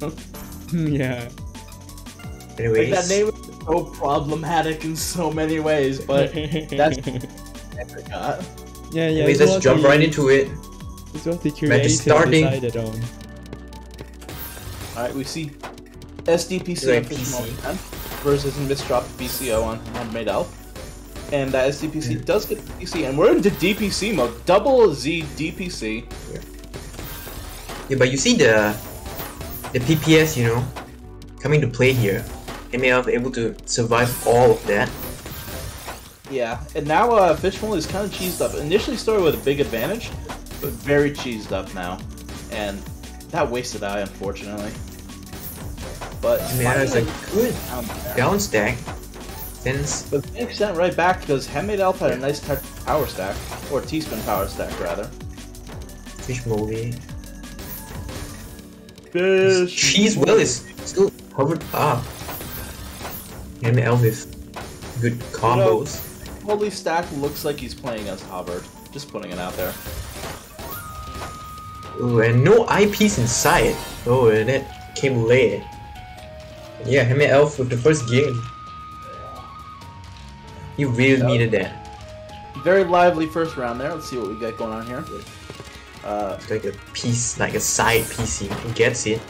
yeah. Like, that name is so problematic in so many ways, but that's I forgot. yeah, yeah. anyways let's what jump the- right into it. It's what the Match creator starting. decided on. Alright, we see SDPC Right, on Fish PC. Multi 10 versus Misdrop BCO on Handmade Elf. And that SDPC Mm. does get PC, and we're into DPC mode. Double Z DPC. Yeah, but you see the the PPS, you know, coming to play here. may MAF able to survive all of that. Yeah, and now uh, Fishmole is kind of cheesed up. Initially started with a big advantage, but very cheesed up now. And that wasted eye, unfortunately. But MAF has a good down stack. Since But Phoenix sent right back because Handmade Elf had a nice power stack, or T-spin power stack rather. Fishmoley. Fish. Cheese well is still covered up. and Elvis, good combos. Holy Stack looks like he's playing as Hubbard. Just putting it out there. Ooh, and no I piece inside. Oh, and that came late. Yeah, him and Elf with the first game. He really Yeah. needed that. Very lively first round there. Let's see what we got going on here. Uh, It's like a piece, like a side PC. He gets it.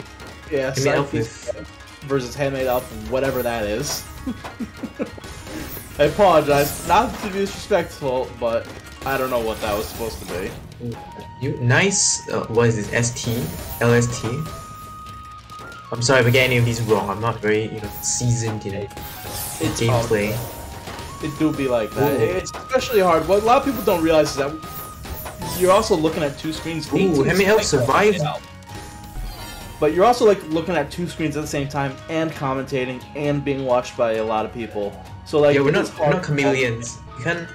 yeah, side Elf piece with versus Handmade Elf, whatever that is. I apologize, not to be disrespectful, but I don't know what that was supposed to be. you nice. Uh, what is this? ST, LST. I'm sorry if I get any of these wrong. I'm not very, you know, seasoned in It's gameplay. It do be like that. Ooh. It's especially hard. What a lot of people don't realize is that you're also looking at two screens. Ooh, 18 Hammer Elf screens. survived. But you're also like looking at two screens at the same time and commentating and being watched by a lot of people. So like yeah, we're not, we're not chameleons. You can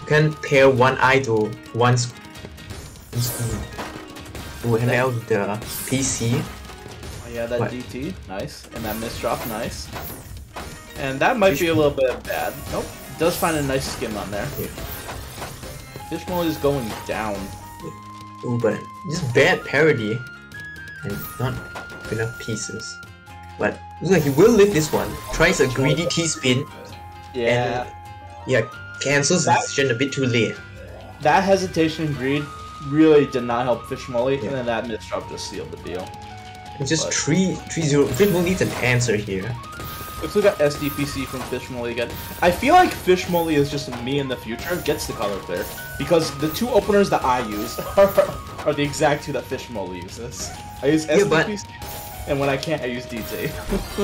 you can pair one eye to one sc- one screen. Ooh, Elf with the PC. Oh, yeah, that What? DT, nice, and that miss drop, nice. And that might be a little bit bad. Nope, does find a nice skim on there. Yeah. Fishmole is going down. Ooh, but just bad parity and not enough pieces. But looks like he will live this one. Tries a greedy T spin. Yeah, Yeah, cancels That- decision a bit too late. that hesitation and greed really did not help Fishmole, Yeah. and then that miss drop just sealed the deal. It's just But- three three zero. Fishmole needs an answer here. Looks like got SDPC from Fishmole again. I feel like Fishmole is just me in the future gets the color clear because the two openers that I use are, are the exact two that Fishmole uses. I use Yeah, but- SDPC, and when I can't, I use DT.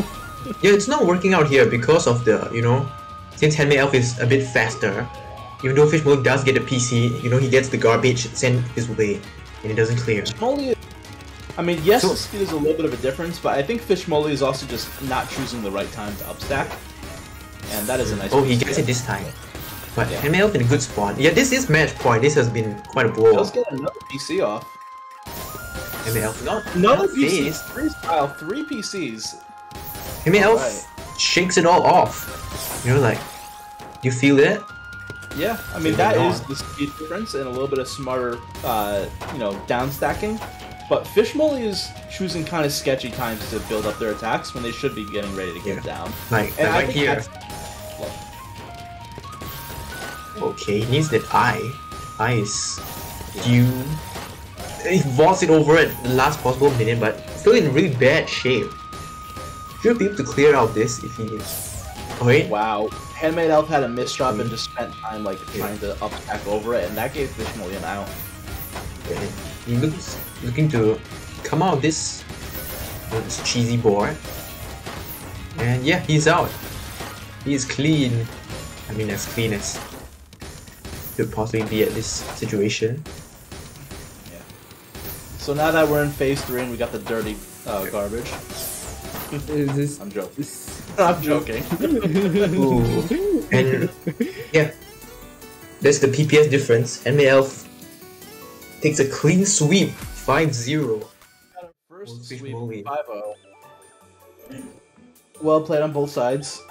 Yeah, it's not working out here because of the, you know, since Handmade Elf is a bit faster, even though Fishmole does get a PC, you know, he gets the garbage sent his way, and it doesn't clear. Fishmole, I mean, yes, So- speed is a little bit of a difference, but I think Fishmole is also just not choosing the right time to upstack, and that is a nice. Oh, he gets it this time. But Yeah. Elf in a good spot. Yeah, this is match point. This has been quite a blow. Let's get another PC off. Handmade Elf, not, Another not PC, phased. three style, three PCs. Elf Alright. shakes it all off. You know, like, you feel it? Yeah, I mean that is the speed difference and a little bit of smarter, uh, you know, down stacking. But Fishmole is choosing kind of sketchy times to build up their attacks when they should be getting ready to get Yeah. down. Like, And right here. Okay, he needs that eye. Eye is due. He vaults it over at the last possible minute, but still in really bad shape. Should be able to clear out this if he. Oh wait, Wow, Handmade Elf had a misdrop and hmm. just spent time like trying to upstack over it, and that gave Fishmole an out. and he looks looking to come out of this, of this cheesy board. And yeah, he's out. He's clean. I mean, as clean as could possibly be at this situation. So now that we're in phase three and we got the dirty uh, garbage, Is this? I'm joking. this... I'm joking. Ooh. And yeah, that's the PPS difference. NMA Elf takes a clean sweep, 5-0. First sweep, 5-0. Well played on both sides.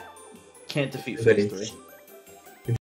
Can't defeat phase three.